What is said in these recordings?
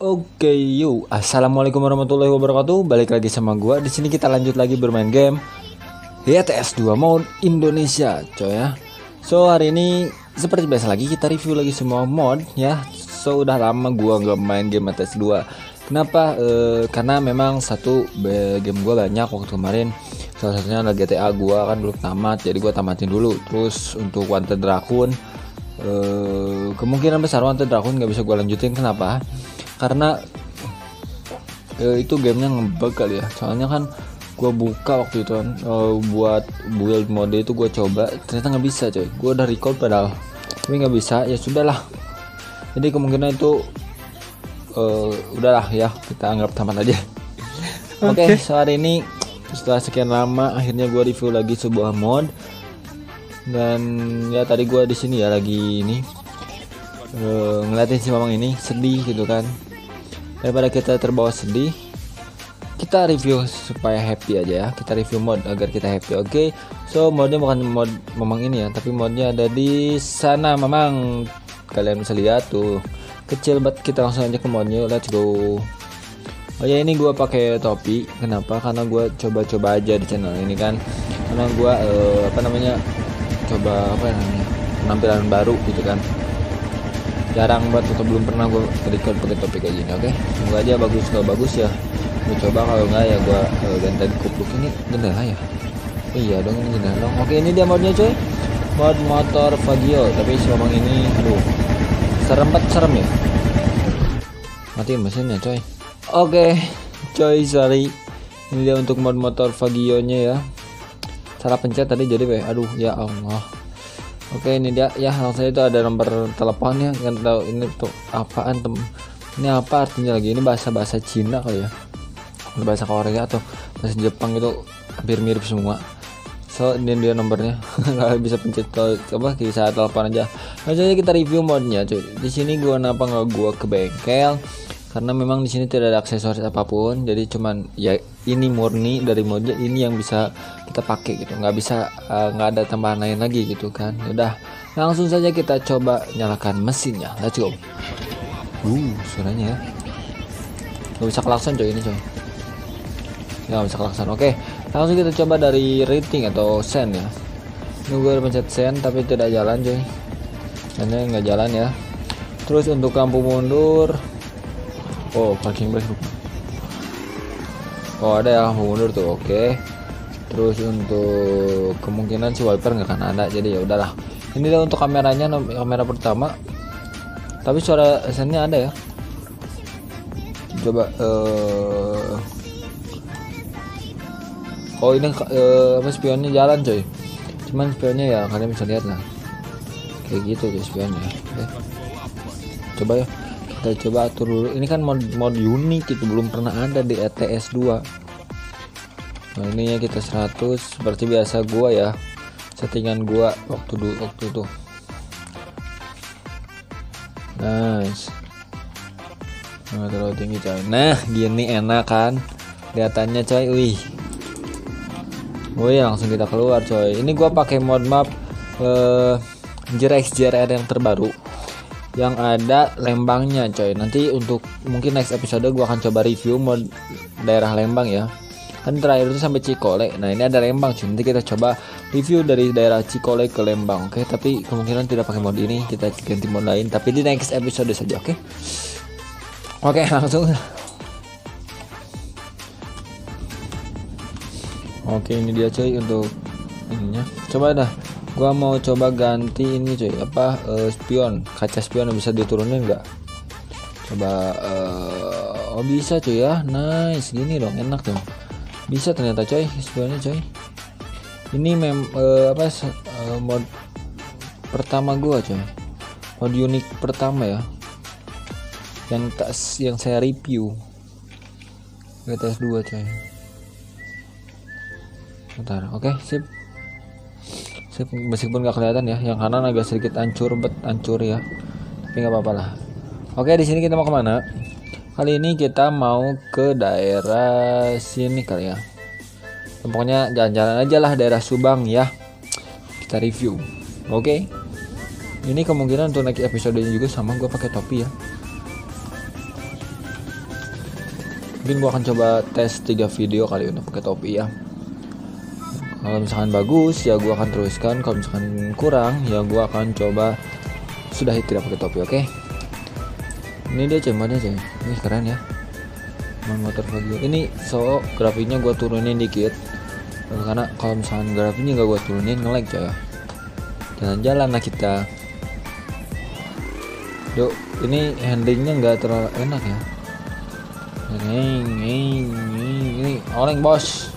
Oke, yuk. Assalamualaikum warahmatullahi wabarakatuh. Balik lagi sama gua. Di sini kita lanjut lagi bermain game YTS 2 mode Indonesia, coy ya. So, hari ini seperti biasa lagi kita review lagi semua mod ya. So, udah lama gua nggak main game YTS 2. Kenapa? Eh, karena memang satu game gua banyak waktu kemarin. Salah satunya adalah GTA gua kan belum tamat, jadi gua tamatin dulu. Terus untuk Wanted Raccoon eh, kemungkinan besar Wanted Raccoon nggak bisa gua lanjutin. Kenapa? karena eh, itu gamenya ngebug kali ya soalnya kan gue buka waktu itu kan eh, buat build mode itu gue coba ternyata nggak bisa coy gue udah record padahal tapi nggak bisa ya sudahlah jadi kemungkinan itu eh, udahlah ya kita anggap tamat aja. Oke so hari ini setelah sekian lama akhirnya gue review lagi sebuah mod. Dan ya tadi gue di sini ya lagi ini eh, ngeliatin si mamang ini sedih gitu kan. Daripada kita terbawa sedih kita review supaya happy aja ya. Kita review mod agar kita happy oke? So modnya bukan mod mamang ini ya tapi modnya ada di sana mamang. Kalian bisa lihat tuh kecil banget kita langsung aja ke modnya let's go Oh ya ini gua pakai topi. Kenapa? Karena gua coba-coba aja di channel ini kan. Karena gua eh, apa namanya? Coba apa namanya? Penampilan baru gitu kan jarang banget atau belum pernah gue record pakai topik kayak gini oke semoga aja bagus kalau bagus ya gue coba kalau enggak ya gue uh, ganti kupluk ini jendela ya iya dong ini jendela dong oke ini dia modnya coy mod motor Fagio tapi ngomong ini aduh serem banget serem ya? Matiin mesinnya coy. Oke coy sorry. Ini dia untuk mod motor Fagio nya ya. Salah pencet tadi jadi weh aduh ya Allah. Oke ini dia. Ya langsung itu ada nomor teleponnya. Nggak tahu ini tuh apaan tem ini apa artinya lagi? Ini bahasa bahasa Cina kali ya. Bahasa Korea atau bahasa Jepang itu hampir mirip semua so ini dia nomornya. Nggak bisa pencet coba bisa telepon aja. Langsung aja kita review modnya cuy. Di sini gua kenapa nggak gua ke bengkel? Karena memang di sini tidak ada aksesoris apa pun. Jadi cuman ya ini murni dari modnya ini yang bisa kita pakai gitu. Nggak bisa eh, nggak ada tambahan lain lagi gitu kan. Udah langsung saja kita coba nyalakan mesinnya. Let's go. Uh suaranya ya. Nggak bisa klakson coy ini coy ya nggak bisa klakson. Oke langsung kita coba dari rating atau sen ya ini gue pencet sen tapi tidak jalan coy sennya nggak jalan ya terus untuk lampu mundur Oh, parking brake. Oh, ada ya lampu mundur tuh. Oke. Terus untuk kemungkinan si wiper nggak akan ada. Jadi ya udahlah. Ini dia untuk kameranya kamera pertama. Tapi suara sennya ada ya. Coba eh Oh, ini eh, apa spionnya jalan, coy. Cuman spionnya ya kalian bisa lihat lah. Kayak gitu tuh spionnya. Oke. Coba ya. Kita coba atur dulu. Ini kan mod mod unik itu belum pernah ada di ETS 2 nah ini ya kita 100 seperti biasa gua ya. Settingan gua waktu dulu waktu itu. Nice. Nah, terlalu tinggi coy. Nah gini enak kan. Kelihatannya coy. Wih Wih langsung kita keluar coy. Ini gua pakai mod map eh, JRX JRR yang terbaru yang ada Lembangnya coy. Nanti untuk mungkin next episode gua akan coba review mod daerah Lembang ya. Kan terakhir itu sampai Cikole. Nah ini ada Lembang cuy nanti kita coba review dari daerah Cikole ke Lembang oke? Tapi kemungkinan tidak pakai mod ini. Kita ganti mod lain tapi di next episode saja oke? Oke langsung oke ini dia coy untuk ininya. Coba dah gua mau coba ganti ini coy apa eh, spion? Kaca spion bisa diturunin enggak coba eh, oh bisa cuy ya. Nice gini dong enak dong. Bisa ternyata coy spionnya coy ini mem eh, apa eh, mod pertama gua coy mod unik pertama ya. Yang tak yang saya review. GTS 2 coy bentar oke sip. Sip, meskipun nggak kelihatan ya yang kanan agak sedikit hancur bet hancur ya. Tapi nggak apa-apa lah. Oke di sini kita mau ke mana? Kali ini kita mau ke daerah sini kali ya. Pokoknya jalan-jalan aja lah daerah Subang ya. Kita review oke? Okay? ini kemungkinan untuk naik ini juga sama gue pakai topi ya. Mungkin gue akan coba tes 3 video kali untuk pakai topi ya kalau misalkan bagus ya gue akan teruskan. Kalau misalkan kurang ya gue akan coba sudah tidak pakai topi oke? Okay? ini dia cemanya cuy. Ini keren ya. Motor lagi ini so grafiknya gue turunin dikit. Karena kalau misalkan grafiknya gak gue turunin nge-lag coy. Jalan-jalan lah kita. Yuk, ini handlingnya nggak terlalu enak ya. Ini ini ini oleng bos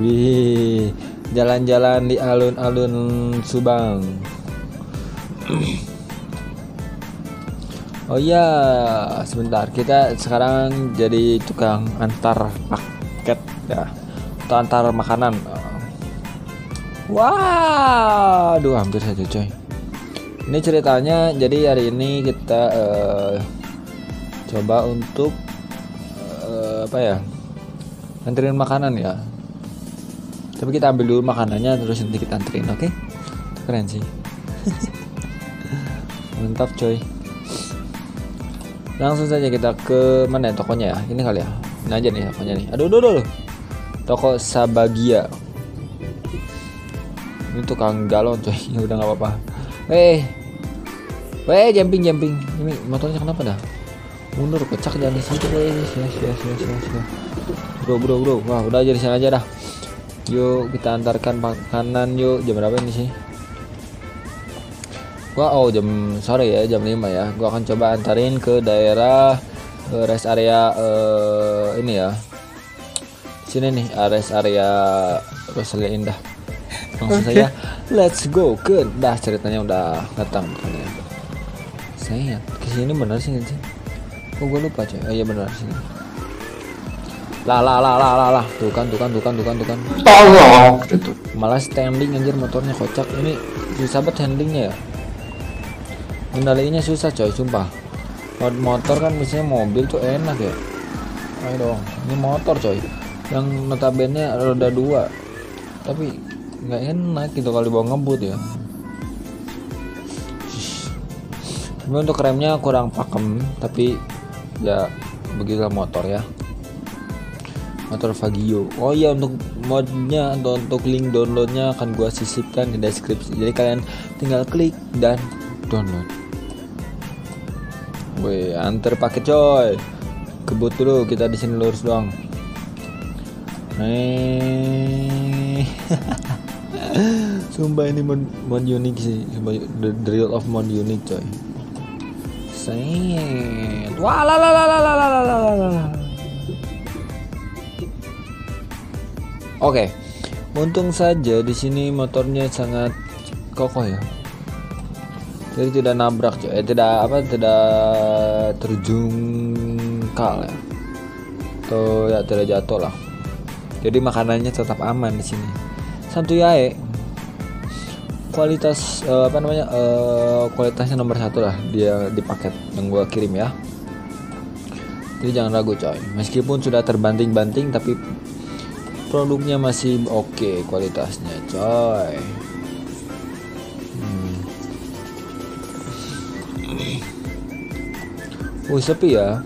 wih jalan-jalan di alun-alun Subang Oh iya, sebentar. Kita sekarang jadi tukang antar paket ya. Atau antar makanan. Wah, aduh hampir saja coy. Ini ceritanya jadi hari ini kita uh, coba untuk uh, apa ya? Anterin makanan ya. Tapi kita ambil dulu makanannya terus nanti kita anterin, oke? Okay? Keren sih. Mantap coy langsung saja kita ke mana ya tokonya ya ini kali ya ini aja nih tokonya nih aduh aduh aduh toko Sabagia ini tukang galon coy ya udah nggak apa-apa eh Weh, jumping jumping. Ini motornya kenapa dah? Mundur pecah jalan situ deh. Sia sia sia sia sia. Bro bro bro. Wah, udah aja di sana aja dah. Yuk kita antarkan makanan yuk. Jam berapa ini sih? gua oh jam sore ya jam 5 ya. Gua akan coba antarin ke daerah uh, rest area uh, ini ya. Sini nih uh, rest area Rosalia Indah. Langsung okay. saya let's go ke dah ceritanya udah datang ya saya ke sini benar sih sih? Kok gue lupa coy oh iya benar sini lah lah lah lah lah lah. Tuh kan tuh kan tuh kan tuh kan tuh kan. Tolong! Malah standing anjir motornya kocak. Ini susah banget handlingnya ya? Kendalinya susah coy sumpah. Motor kan misalnya mobil tuh enak ya? Ayo dong. Ini motor coy. Yang notabene roda dua. Tapi nggak enak gitu kalau dibawa ngebut ya. Ini untuk remnya kurang pakem tapi ya begitulah motor ya motor Fagio oh iya untuk modnya atau untuk link downloadnya akan gua sisipkan di deskripsi jadi kalian tinggal klik dan download Wih, antar paket coy. Kebut dulu kita di sini lurus doang. Nih. Sumpah ini mod, mod unik sih. Sumpah, the, the real of mod unik coy. Set. Wah la la la la la la la la Oke. Untung saja di sini motornya sangat kokoh ya. Jadi tidak nabrak eh tidak apa tidak terjungkal ya. Atau ya tidak jatuh lah. Jadi makanannya tetap aman di sini. Santuy ae kualitas uh, apa namanya uh, kualitasnya nomor satu lah dia di paket yang gua kirim ya. Jadi jangan ragu coy. Meskipun sudah terbanting-banting tapi produknya masih oke okay kualitasnya coy. Wih sepi ya.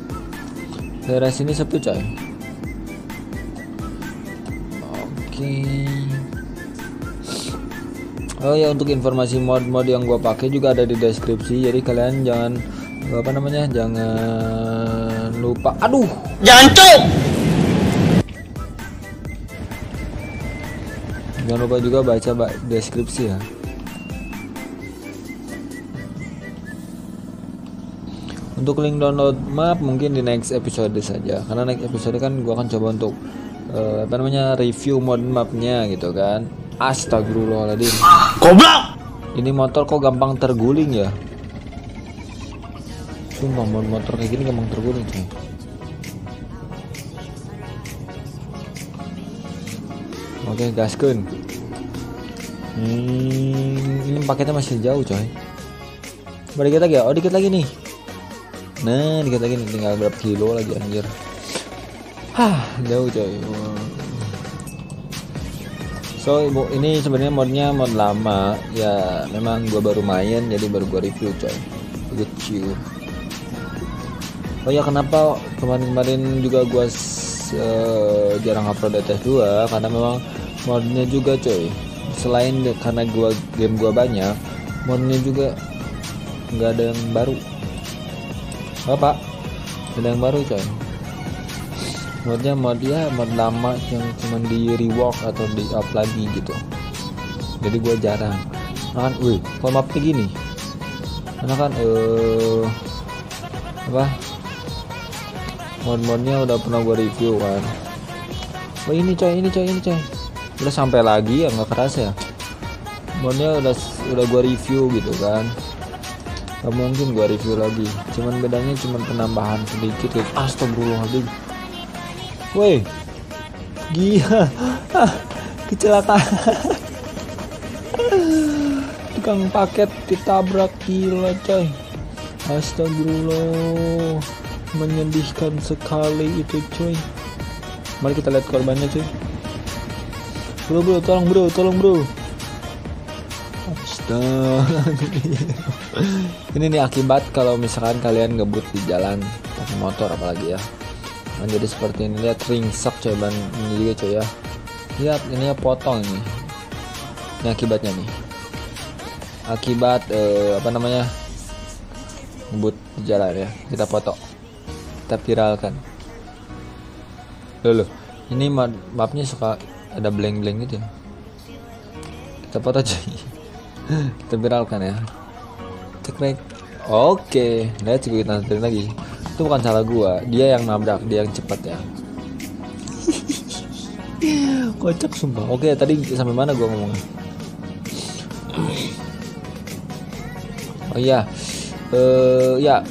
Daerah sini sepi coy. Oke. Oh ya untuk informasi mod-mod yang gua pakai juga ada di deskripsi. Jadi kalian jangan apa namanya jangan lupa. Aduh! Jangan cuk jangan lupa juga baca deskripsi ya. Untuk link download map mungkin di next episode saja. Karena next episode kan gua akan coba untuk uh, apa namanya review mod mapnya gitu kan. Astagfirullahaladzim goblok! Ini motor kok gampang terguling ya? Sumpah mod motor kayak gini gampang terguling cuy oke gaskeun hmm, ini paketnya masih jauh coy. Balik lagi ya? Oh dikit lagi nih. Nah, dikit lagi nih. Tinggal berapa kilo lagi anjir. hah jauh coy. So ibu ini sebenarnya modnya mod lama. Ya memang gua baru main jadi baru gua review coy. Lucu oh ya kenapa kemarin-kemarin juga gua uh, jarang upload ETS 2 karena memang modnya juga coy. Selain karena gua game gua banyak modnya juga nggak ada yang baru. Apa ada yang baru coy. Modnya mod ya mod lama yang cuma di rework atau di up lagi gitu. Jadi gue jarang. Kan wih mapnya gini. Karena kan eh apa? Mod-modnya udah pernah gue review kan. Oh ini coy ini coy ini coy udah sampai lagi ya nggak kerasa ya? Modnya udah udah gue review gitu kan. Gak mungkin gue review lagi. Cuman bedanya cuman penambahan sedikit gitu. Astagfirullahaladzim. Woi. Gila. Kecelakaan. Tukang paket ditabrak. Gila coy. Astagfirullah. Menyedihkan sekali itu coy. Mari kita lihat korbannya coy bro bro tolong bro tolong bro. Ini nih akibat kalau misalkan kalian ngebut di jalan pakai motor apalagi ya. Nah, jadi seperti ini lihat ringsek coy ban ini juga coy ya. Lihat ini ya potong ini. Ini akibatnya nih. Akibat eh, apa namanya ngebut di jalan ya. Kita foto. Kita viralkan. Loh, loh. ini mapnya suka ada blank-blank gitu ya. Kita foto aja. Kita viralkan ya. Cekrek oke lihat coba kita nanti lagi. Itu bukan salah gua. Dia yang nabrak dia yang cepat ya. Kocak sumpah. Oke tadi sampai mana gua ngomongnya? Oh iya. Uh, ya.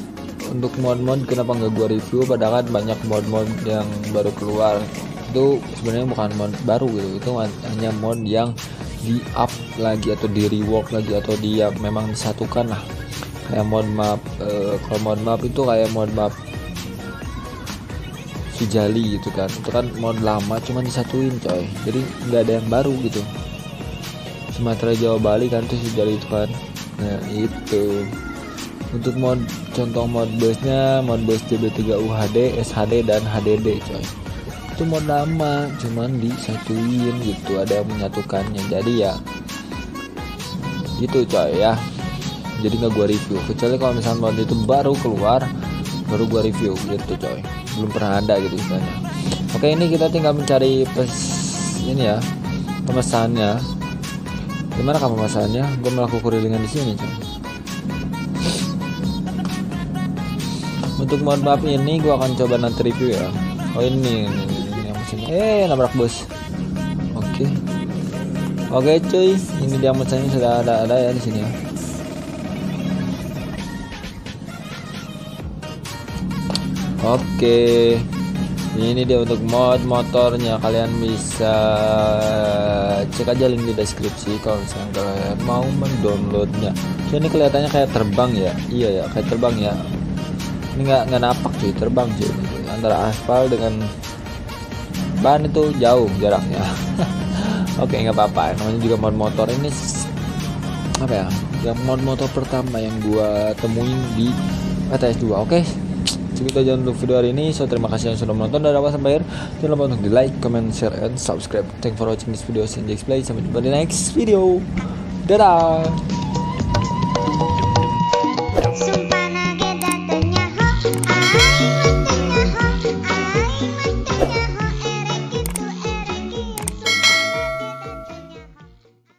Untuk mod-mod kenapa nggak gua review? Padahal kan banyak mod-mod yang baru keluar itu sebenarnya bukan mod baru gitu. Itu hanya mod yang di up lagi atau di rework lagi atau dia memang disatukan lah. Kayak mod map uh, kalau mod map itu kayak mod map Sujali gitu kan. Itu kan mod lama cuman disatuin coy. Jadi nggak ada yang baru gitu. Sumatera Jawa Bali kan tuh Sujali itu kan. Nah itu. Untuk mod contoh mod busnya mod bus CB3 UHD SHD dan HDD coy itu mod lama cuman disatuin gitu ada yang menyatukannya. Jadi ya gitu coy ya. Jadi nggak gua review. Kecuali kalau misalnya mod itu baru keluar baru gua review gitu coy. Belum pernah ada gitu misalnya oke ini kita tinggal mencari pes ini ya pemesannya gimana kamu pemesannya gue melakukan kurilingan di sini coy. Untuk mod map ini gue akan coba nanti review ya. Oh ini, ini, ini eh nabrak bus oke. Okay. oke okay, cuy. Ini dia mesinnya sudah ada ada ya di sini ya. Oke. Okay. ini dia untuk mod motornya. Kalian bisa cek aja link di deskripsi kalau misalnya kalian mau mendownloadnya. So, ini kelihatannya kayak terbang ya? Iya ya kayak terbang ya. Ini nggak nggak napak cuy terbang cuy. Antara aspal dengan ban itu jauh jaraknya. Oke nggak apa-apa. Namanya juga mod motor. Ini apa ya? Yang mod motor pertama yang gua temuin di ATS 2 oke segitu aja untuk video hari ini. So terima kasih yang sudah menonton dan awal sampai akhir. Jangan lupa untuk di like comment share and subscribe. Thank for watching this video. And display sampai jumpa di next video. Dadah